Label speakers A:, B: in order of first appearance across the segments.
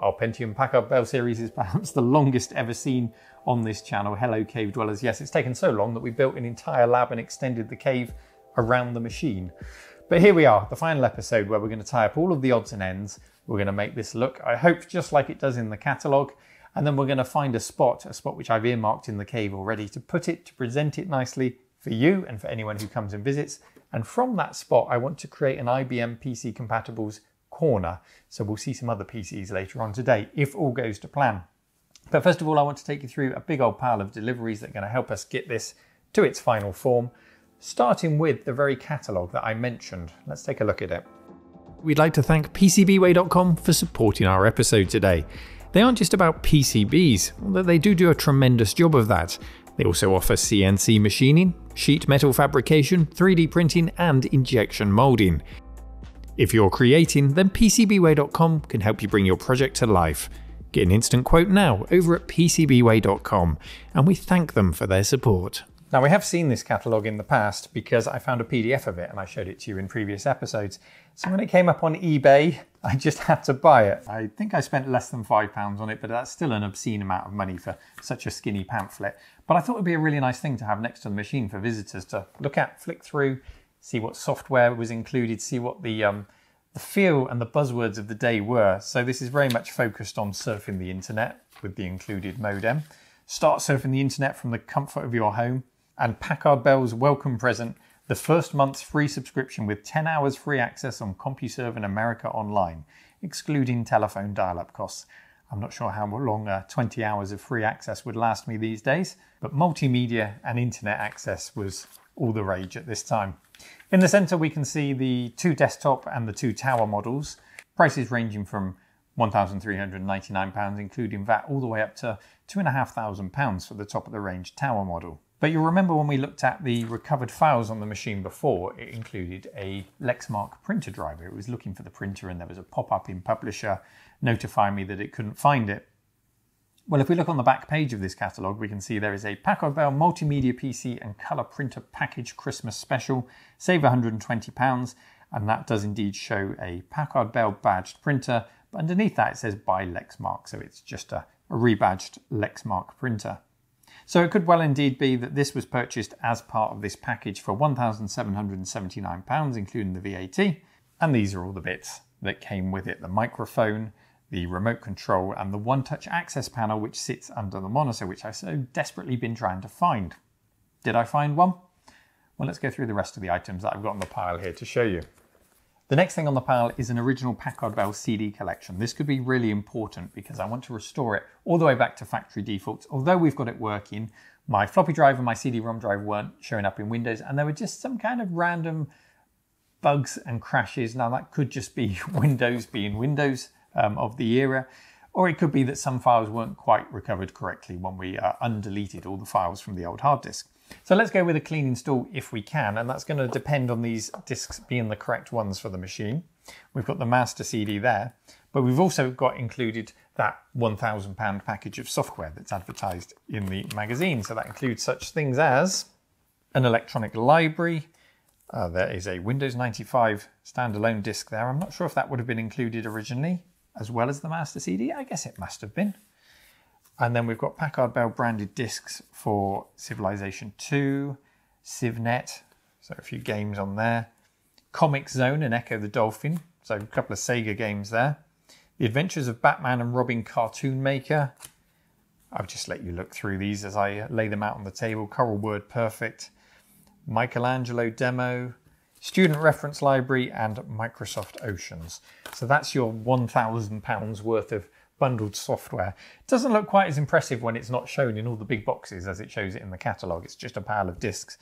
A: Our Pentium Packard Bell series is perhaps the longest ever seen on this channel. Hello Cave Dwellers. Yes, it's taken so long that we built an entire lab and extended the cave around the machine. But here we are, the final episode where we're going to tie up all of the odds and ends. We're going to make this look, I hope, just like it does in the catalogue. And then we're going to find a spot, a spot which I've earmarked in the cave already, to put it, to present it nicely for you and for anyone who comes and visits. And from that spot, I want to create an IBM PC Compatibles corner. So we'll see some other PCs later on today, if all goes to plan. But first of all, I want to take you through a big old pile of deliveries that are going to help us get this to its final form, starting with the very catalogue that I mentioned. Let's take a look at it. We'd like to thank PCBWay.com for supporting our episode today. They aren't just about PCBs, although they do do a tremendous job of that. They also offer CNC machining, sheet metal fabrication, 3D printing, and injection molding. If you're creating, then PCBWay.com can help you bring your project to life. Get an instant quote now over at PCBWay.com, and we thank them for their support. Now, we have seen this catalogue in the past because I found a PDF of it and I showed it to you in previous episodes. So when it came up on eBay, I just had to buy it. I think I spent less than £5 on it, but that's still an obscene amount of money for such a skinny pamphlet. But I thought it would be a really nice thing to have next to the machine for visitors to look at, flick through, see what software was included, see what the um, the feel and the buzzwords of the day were. So this is very much focused on surfing the internet with the included modem. Start surfing the internet from the comfort of your home and Packard Bell's welcome present, the first month's free subscription with 10 hours free access on CompuServe in America Online, excluding telephone dial-up costs. I'm not sure how long uh, 20 hours of free access would last me these days, but multimedia and internet access was all the rage at this time. In the center, we can see the two desktop and the two tower models, prices ranging from £1,399, including VAT, all the way up to £2,500 for the top of the range tower model. But you'll remember when we looked at the recovered files on the machine before, it included a Lexmark printer driver. It was looking for the printer and there was a pop up in Publisher notifying me that it couldn't find it. Well, if we look on the back page of this catalogue, we can see there is a Packard Bell Multimedia PC and Colour Printer Package Christmas Special, save £120, and that does indeed show a Packard Bell badged printer, but underneath that it says by Lexmark, so it's just a, a rebadged Lexmark printer. So it could well indeed be that this was purchased as part of this package for £1,779, including the VAT, and these are all the bits that came with it the microphone, the remote control, and the one touch access panel which sits under the monitor, which I've so desperately been trying to find. Did I find one? Well, let's go through the rest of the items that I've got on the pile here to show you. The next thing on the pile is an original Packard Bell CD collection. This could be really important because I want to restore it all the way back to factory defaults. Although we've got it working, my floppy drive and my CD-ROM drive weren't showing up in Windows and there were just some kind of random bugs and crashes. Now that could just be Windows being Windows um, of the era, or it could be that some files weren't quite recovered correctly when we uh, undeleted all the files from the old hard disk. So let's go with a clean install if we can, and that's going to depend on these disks being the correct ones for the machine. We've got the master CD there, but we've also got included that £1,000 package of software that's advertised in the magazine. So that includes such things as an electronic library, uh, there is a Windows 95 standalone disk there. I'm not sure if that would have been included originally as well as the master CD. I guess it must have been. And then we've got Packard Bell branded discs for Civilization 2, CivNet, so a few games on there. Comix Zone and Ecco the Dolphin, so a couple of Sega games there. The Adventures of Batman and Robin Cartoon Maker. I'll just let you look through these as I lay them out on the table. Corel Word Perfect, Michelangelo Demo, Student Reference Library, and Microsoft Oceans. So that's your £1,000 worth of bundled software. It doesn't look quite as impressive when it's not shown in all the big boxes as it shows it in the catalogue. It's just a pile of discs.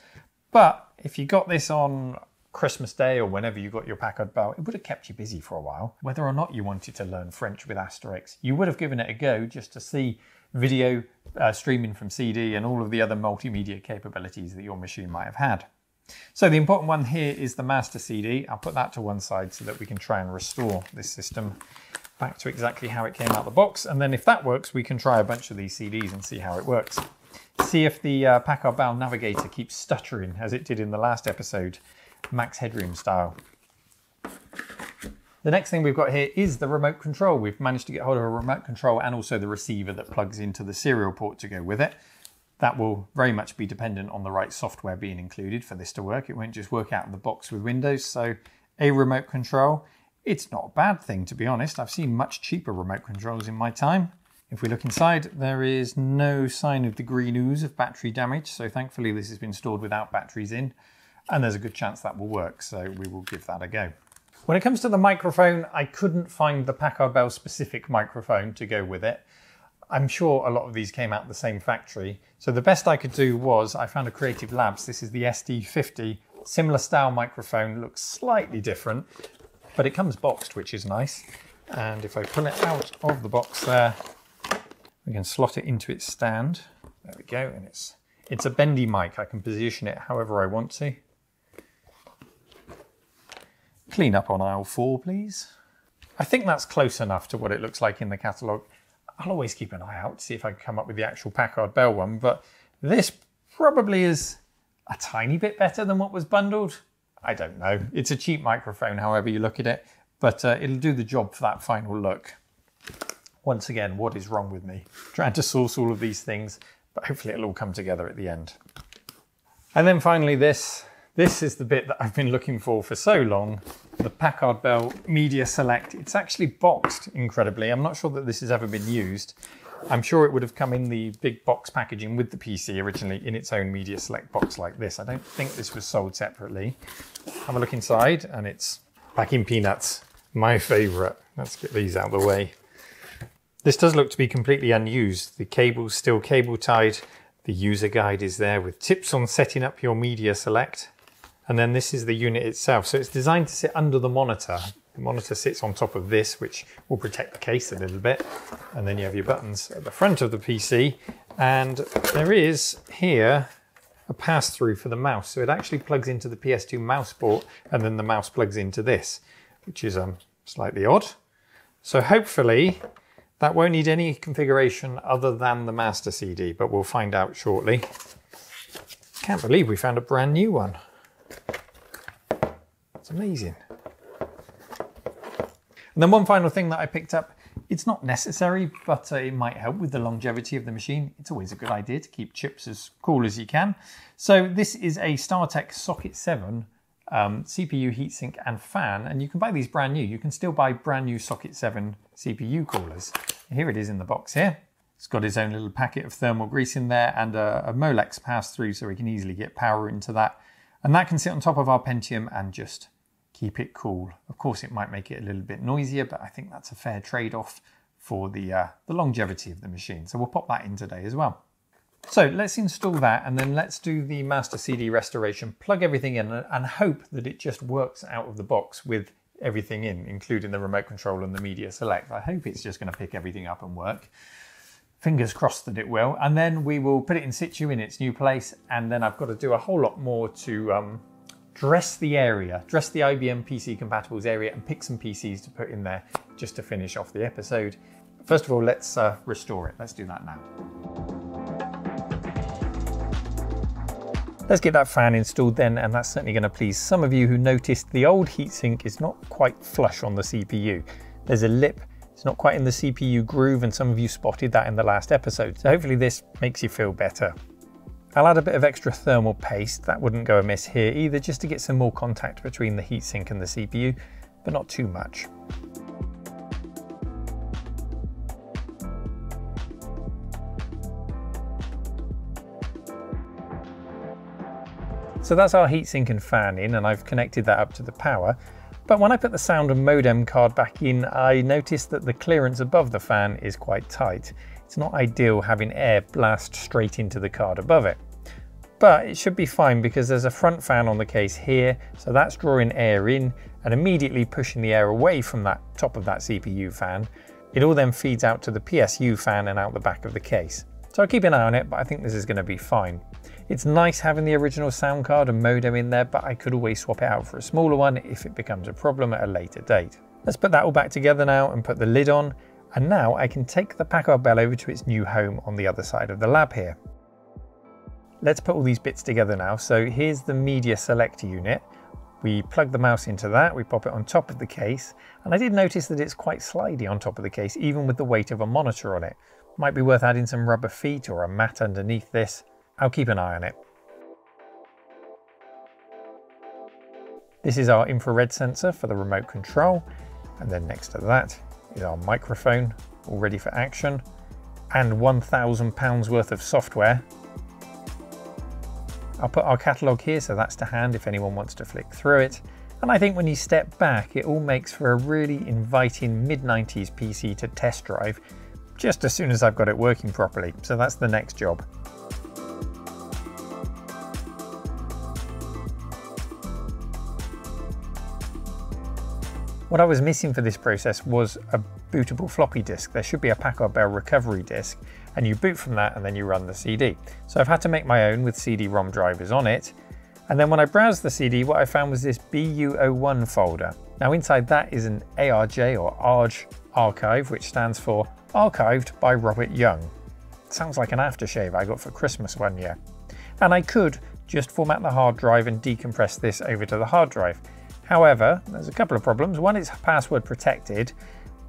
A: But if you got this on Christmas Day or whenever you got your Packard Bell, it would have kept you busy for a while. Whether or not you wanted to learn French with Asterix, you would have given it a go just to see video uh, streaming from CD and all of the other multimedia capabilities that your machine might have had. So the important one here is the master CD. I'll put that to one side so that we can try and restore this system back to exactly how it came out of the box. And then if that works, we can try a bunch of these CDs and see how it works. See if the uh, Packard Bell Navigator keeps stuttering as it did in the last episode, Max Headroom style. The next thing we've got here is the remote control. We've managed to get hold of a remote control and also the receiver that plugs into the serial port to go with it. That will very much be dependent on the right software being included for this to work. It won't just work out of the box with Windows. So a remote control, it's not a bad thing to be honest. I've seen much cheaper remote controls in my time. If we look inside, there is no sign of the green ooze of battery damage. So thankfully this has been stored without batteries in and there's a good chance that will work. So we will give that a go. When it comes to the microphone, I couldn't find the Packard Bell specific microphone to go with it. I'm sure a lot of these came out the same factory. So the best I could do was I found a Creative Labs. This is the SD50, similar style microphone, looks slightly different, but it comes boxed, which is nice. And if I pull it out of the box there, we can slot it into its stand. There we go, and it's it's a bendy mic. I can position it however I want to. Clean up on aisle four, please. I think that's close enough to what it looks like in the catalogue. I'll always keep an eye out to see if I can come up with the actual Packard Bell one, but this probably is a tiny bit better than what was bundled. I don't know. It's a cheap microphone, however you look at it, but uh, it'll do the job for that final look. Once again, what is wrong with me? Trying to source all of these things, but hopefully it'll all come together at the end. And then finally this, this is the bit that I've been looking for for so long, the Packard Bell Media Select. It's actually boxed, incredibly. I'm not sure that this has ever been used. I'm sure it would have come in the big box packaging with the PC originally in its own Media Select box like this. I don't think this was sold separately. Have a look inside and it's packing peanuts, my favourite. Let's get these out of the way. This does look to be completely unused. The cable's still cable tied. The user guide is there with tips on setting up your Media Select. And then this is the unit itself. So it's designed to sit under the monitor. The monitor sits on top of this, which will protect the case a little bit. And then you have your buttons at the front of the PC. And there is here a pass through for the mouse. So it actually plugs into the PS2 mouse port and then the mouse plugs into this, which is um, slightly odd. So hopefully that won't need any configuration other than the master CD, but we'll find out shortly. Can't believe we found a brand new one. It's amazing. And then one final thing that I picked up, it's not necessary, but uh, it might help with the longevity of the machine. It's always a good idea to keep chips as cool as you can. So this is a StarTech Socket 7 um, CPU, heatsink and fan, and you can buy these brand new. You can still buy brand new Socket 7 CPU coolers. Here it is in the box here. It's got its own little packet of thermal grease in there and a, a Molex pass-through so we can easily get power into that. And that can sit on top of our Pentium and just keep it cool. Of course, it might make it a little bit noisier, but I think that's a fair trade-off for the, uh, the longevity of the machine. So we'll pop that in today as well. So let's install that and then let's do the master CD restoration, plug everything in and hope that it just works out of the box with everything in, including the remote control and the media select. I hope it's just going to pick everything up and work. Fingers crossed that it will. And then we will put it in situ in its new place. And then I've got to do a whole lot more to um, dress the area, dress the IBM PC compatibles area and pick some PCs to put in there just to finish off the episode. First of all, let's uh, restore it. Let's do that now. Let's get that fan installed then, and that's certainly going to please some of you who noticed the old heatsink is not quite flush on the CPU. There's a lip, it's not quite in the CPU groove, and some of you spotted that in the last episode. So hopefully this makes you feel better. I'll add a bit of extra thermal paste, that wouldn't go amiss here either, just to get some more contact between the heatsink and the CPU, but not too much. So that's our heatsink and fan in, and I've connected that up to the power. But when I put the sound and modem card back in, I noticed that the clearance above the fan is quite tight. It's not ideal having air blast straight into the card above it. But it should be fine because there's a front fan on the case here, so that's drawing air in and immediately pushing the air away from that top of that CPU fan. It all then feeds out to the PSU fan and out the back of the case. So I'll keep an eye on it, but I think this is going to be fine. It's nice having the original sound card and modem in there, but I could always swap it out for a smaller one if it becomes a problem at a later date. Let's put that all back together now and put the lid on. And now I can take the Packard Bell over to its new home on the other side of the lab here. Let's put all these bits together now. So here's the media select unit. We plug the mouse into that, we pop it on top of the case, and I did notice that it's quite slidey on top of the case, even with the weight of a monitor on it. Might be worth adding some rubber feet or a mat underneath this. I'll keep an eye on it. This is our infrared sensor for the remote control, and then next to that is our microphone, all ready for action, and £1,000 worth of software I'll put our catalogue here so that's to hand if anyone wants to flick through it. And I think when you step back, it all makes for a really inviting mid-90s PC to test drive, just as soon as I've got it working properly. So that's the next job. What I was missing for this process was a bootable floppy disk. There should be a Packard Bell recovery disk and you boot from that and then you run the CD. So I've had to make my own with CD-ROM drivers on it. And then when I browsed the CD, what I found was this BU01 folder. Now inside that is an ARJ or ARJ archive, which stands for Archived by Robert Young. Sounds like an aftershave I got for Christmas one year. And I could just format the hard drive and decompress this over to the hard drive. However, there's a couple of problems. One, it's password protected,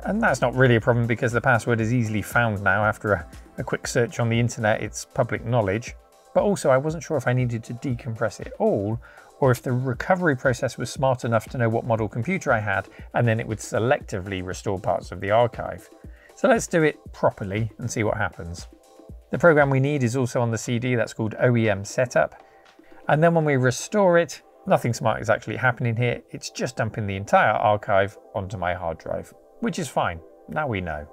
A: and that's not really a problem because the password is easily found now after a, a quick search on the internet, it's public knowledge. But also, I wasn't sure if I needed to decompress it all or if the recovery process was smart enough to know what model computer I had, and then it would selectively restore parts of the archive. So let's do it properly and see what happens. The program we need is also on the CD, that's called OEM Setup. And then when we restore it, Nothing smart is actually happening here, it's just dumping the entire archive onto my hard drive, which is fine, now we know.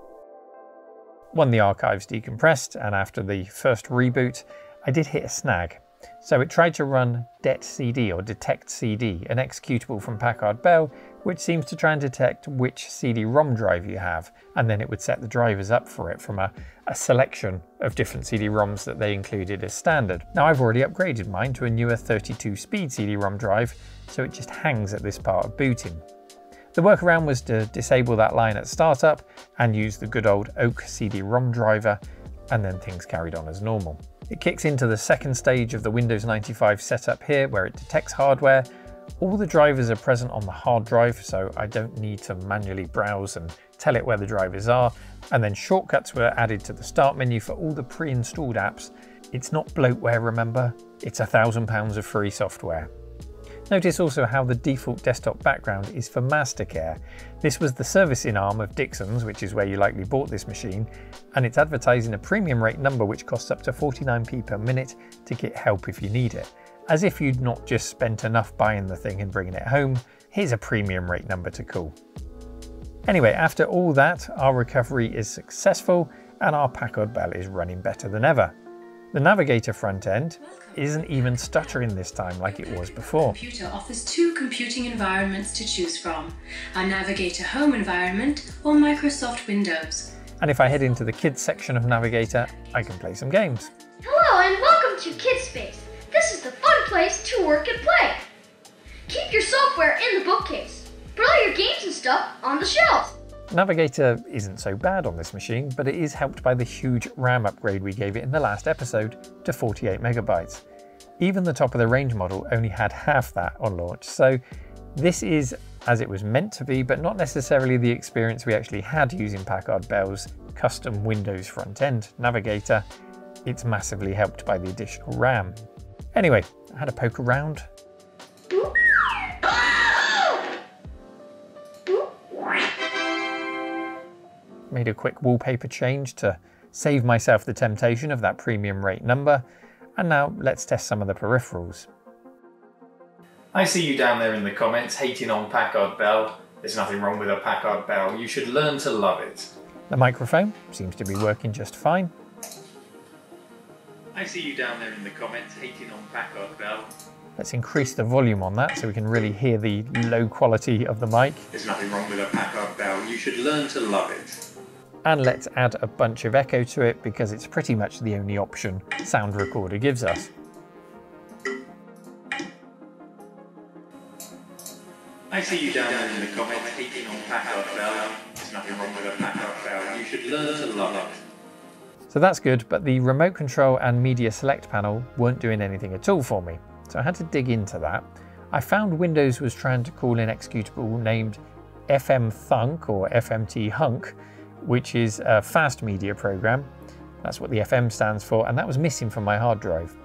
A: When the archive's decompressed and after the first reboot, I did hit a snag. So it tried to run det-cd or detect CD, an executable from Packard Bell, which seems to try and detect which CD-ROM drive you have, and then it would set the drivers up for it from a, a selection of different CD-ROMs that they included as standard. Now I've already upgraded mine to a newer 32-speed CD-ROM drive, so it just hangs at this part of booting. The workaround was to disable that line at startup and use the good old Oak CD-ROM driver, and then things carried on as normal. It kicks into the second stage of the Windows 95 setup here where it detects hardware. All the drivers are present on the hard drive so I don't need to manually browse and tell it where the drivers are. And then shortcuts were added to the start menu for all the pre-installed apps. It's not bloatware remember, it's a thousand pounds of free software. Notice also how the default desktop background is for Mastercare. This was the servicing arm of Dixons, which is where you likely bought this machine, and it's advertising a premium rate number which costs up to 49p per minute to get help if you need it. As if you'd not just spent enough buying the thing and bringing it home, here's a premium rate number to call. Anyway, after all that, our recovery is successful and our Packard Bell is running better than ever. The Navigator front end isn't even stuttering this time like it was before.
B: The computer offers two computing environments to choose from, a Navigator home environment or Microsoft Windows.
A: And if I head into the kids section of Navigator, I can play some games.
C: Hello and welcome to KidSpace. This is the fun place to work and play. Keep your software in the bookcase. Put all your games and stuff on the shelves.
A: Navigator isn't so bad on this machine, but it is helped by the huge RAM upgrade we gave it in the last episode to 48 megabytes. Even the top of the range model only had half that on launch, so this is as it was meant to be, but not necessarily the experience we actually had using Packard Bell's custom Windows front end navigator. It's massively helped by the additional RAM. Anyway, I had a poke around, made a quick wallpaper change to save myself the temptation of that premium rate number, and now let's test some of the peripherals.
D: I see you down there in the comments hating on Packard Bell. There's nothing wrong with a Packard Bell, you should learn to love it.
A: The microphone seems to be working just fine.
D: I see you down there in the comments hating on Packard Bell.
A: Let's increase the volume on that so we can really hear the low quality of the mic.
D: There's nothing wrong with a Packard Bell, you should learn to love it
A: and let's add a bunch of echo to it because it's pretty much the only option Sound Recorder gives us.
D: I see you down there in the comments hating on Packard Bell. There's nothing wrong with a Packard Bell. You should learn to love it.
A: So that's good, but the remote control and media select panel weren't doing anything at all for me. So I had to dig into that. I found Windows was trying to call an executable named FM Thunk or FMT Hunk, which is a fast media program. That's what the FM stands for, and that was missing from my hard drive.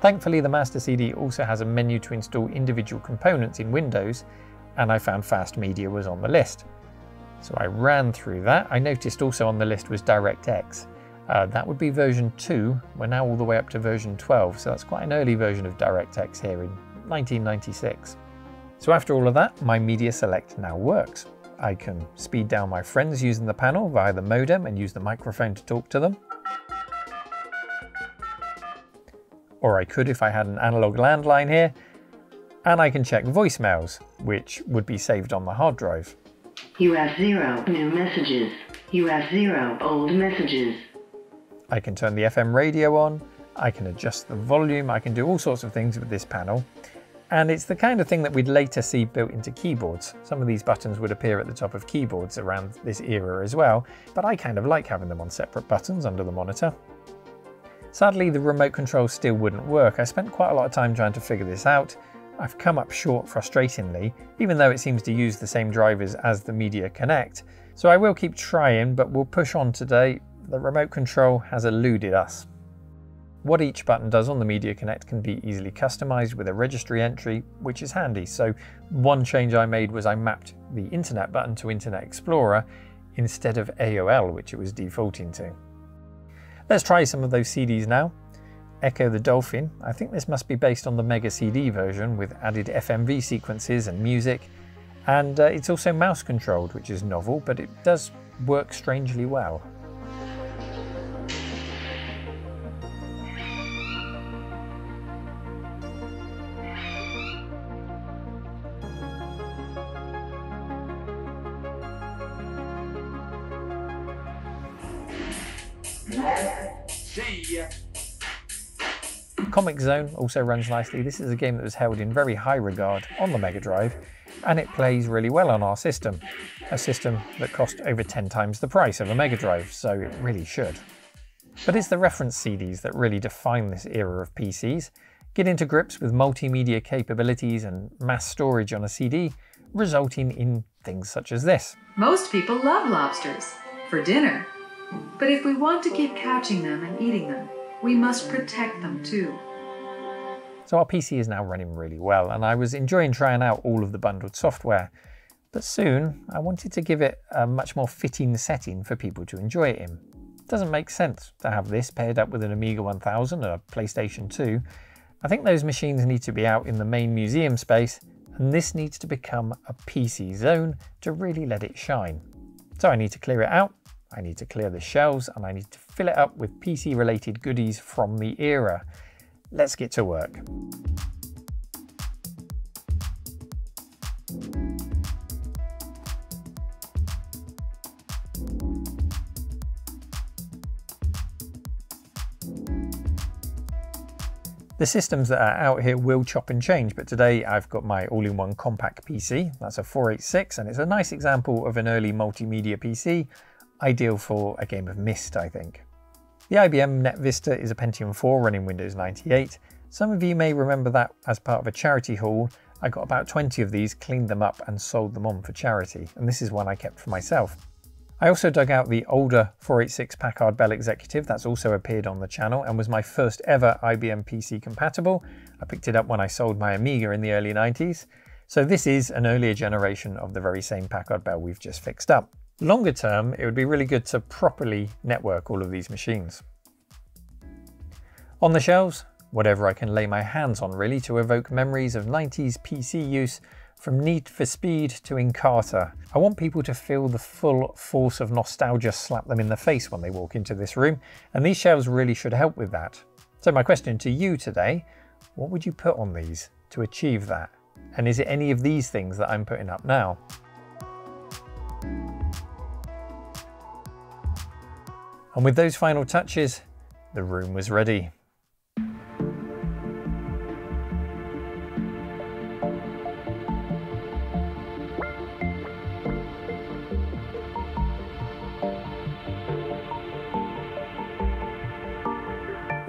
A: Thankfully, the Master CD also has a menu to install individual components in Windows, and I found Fast Media was on the list. So I ran through that. I noticed also on the list was DirectX. Uh, that would be version 2. We're now all the way up to version 12, so that's quite an early version of DirectX here in 1996. So after all of that, my Media Select now works. I can speed down my friends using the panel via the modem and use the microphone to talk to them. or I could if I had an analog landline here, and I can check voicemails, which would be saved on the hard drive.
E: You have zero new messages. You have zero old messages.
A: I can turn the FM radio on, I can adjust the volume, I can do all sorts of things with this panel. And it's the kind of thing that we'd later see built into keyboards. Some of these buttons would appear at the top of keyboards around this era as well, but I kind of like having them on separate buttons under the monitor. Sadly, the remote control still wouldn't work. I spent quite a lot of time trying to figure this out. I've come up short frustratingly, even though it seems to use the same drivers as the Media Connect. So I will keep trying, but we'll push on today. The remote control has eluded us. What each button does on the Media Connect can be easily customized with a registry entry, which is handy. So one change I made was I mapped the Internet button to Internet Explorer instead of AOL, which it was defaulting to. Let's try some of those CDs now. Ecco the Dolphin, I think this must be based on the Mega CD version with added FMV sequences and music. And uh, it's also mouse controlled, which is novel, but it does work strangely well. Comix Zone also runs nicely. This is a game that was held in very high regard on the Mega Drive, and it plays really well on our system. A system that cost over 10 times the price of a Mega Drive, so it really should. But it's the reference CDs that really define this era of PCs. Get into grips with multimedia capabilities and mass storage on a CD, resulting in things such as this.
F: Most people love lobsters for dinner. But if we want to keep catching them and eating them, we must protect them too.
A: So our PC is now running really well, and I was enjoying trying out all of the bundled software. But soon, I wanted to give it a much more fitting setting for people to enjoy it in. It doesn't make sense to have this paired up with an Amiga 1000 or a PlayStation 2. I think those machines need to be out in the main museum space, and this needs to become a PC zone to really let it shine. So I need to clear it out I need to clear the shelves and I need to fill it up with PC related goodies from the era. Let's get to work. The systems that are out here will chop and change, but today I've got my all-in-one compact PC. That's a 486 and it's a nice example of an early multimedia PC ideal for a game of Myst, I think. The IBM NetVista is a Pentium 4 running Windows 98. Some of you may remember that as part of a charity haul, I got about 20 of these, cleaned them up and sold them on for charity, and this is one I kept for myself. I also dug out the older 486 Packard Bell Executive, that's also appeared on the channel and was my first ever IBM PC compatible. I picked it up when I sold my Amiga in the early 90s. So this is an earlier generation of the very same Packard Bell we've just fixed up. Longer term, it would be really good to properly network all of these machines. On the shelves, whatever I can lay my hands on really to evoke memories of 90s PC use from Need for Speed to Encarta. I want people to feel the full force of nostalgia slap them in the face when they walk into this room, and these shelves really should help with that. So my question to you today, what would you put on these to achieve that? And is it any of these things that I'm putting up now? And with those final touches, the room was ready.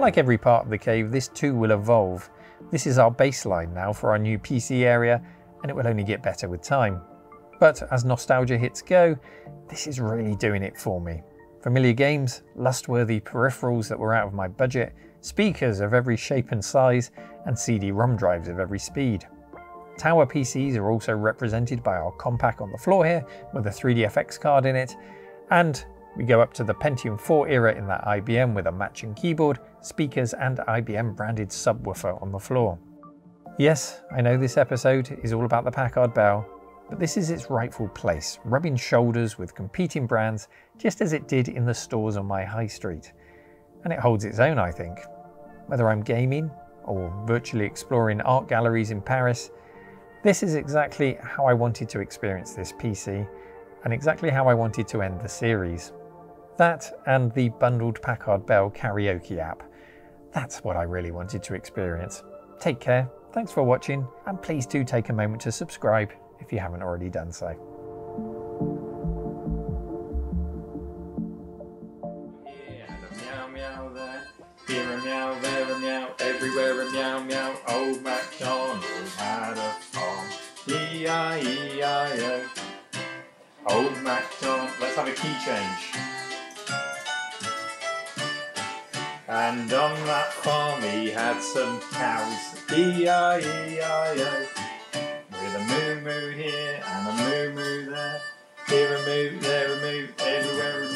A: Like every part of the cave, this too will evolve. This is our baseline now for our new PC area, and it will only get better with time. But as nostalgia hits go, this is really doing it for me. Familiar games, lust-worthy peripherals that were out of my budget, speakers of every shape and size, and CD-ROM drives of every speed. Tower PCs are also represented by our Compaq on the floor here, with a 3DFX card in it, and we go up to the Pentium 4 era in that IBM with a matching keyboard, speakers, and IBM branded subwoofer on the floor. Yes, I know this episode is all about the Packard Bell, but this is its rightful place, rubbing shoulders with competing brands just as it did in the stores on my high street. And it holds its own, I think. Whether I'm gaming or virtually exploring art galleries in Paris, this is exactly how I wanted to experience this PC and exactly how I wanted to end the series. That and the bundled Packard Bell karaoke app. That's what I really wanted to experience. Take care, thanks for watching, and please do take a moment to subscribe if you haven't already done so.
D: Here and a meow meow there. Here a meow, there a meow, everywhere a meow meow. Old MacDonald had a farm. E-I-E-I-O. Old MacDonald. Let's have a key change. And on that farm he had some cows. E-I-E-I-O moo here and a moo moo there. Here a moo, there a moo, everywhere a